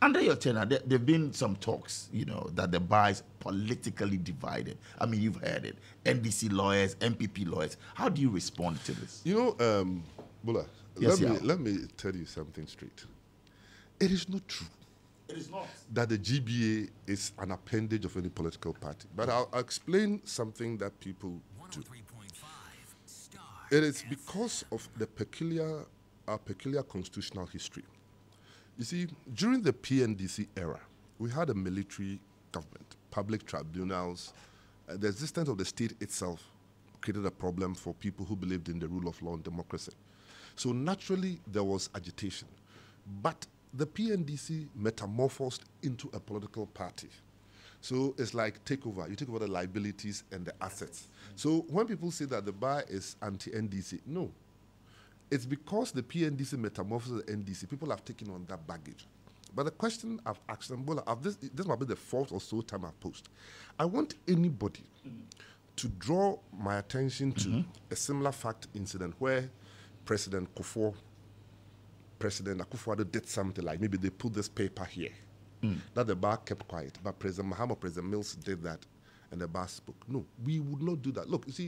Under your tenure, there have been some talks, you know, that the bar is politically divided. I mean, you've heard it. NDC lawyers, NPP lawyers. How do you respond to this? You know, um, Bula, Yes, let, me, let me tell you something straight. It is not true It is not. that the GBA is an appendage of any political party. But I'll, I'll explain something that people do. It is because of the peculiar, our peculiar constitutional history. You see, during the PNDC era, we had a military government, public tribunals. Uh, the existence of the state itself created a problem for people who believed in the rule of law and democracy. So naturally, there was agitation. But the PNDC metamorphosed into a political party. So it's like takeover. You take over the liabilities and the assets. So when people say that the bar is anti-NDC, no. It's because the PNDC metamorphosed the NDC, people have taken on that baggage. But the question I've asked them, I've this, this might be the fourth or so time I've posed. I want anybody to draw my attention to mm-hmm. a similar fact incident where President Kufuor President Akufo-Addo did something like maybe they put this paper here, mm. that the bar kept quiet, but President Mahama, President Mills did that, and the bar spoke. No, we would not do that. Look, you see,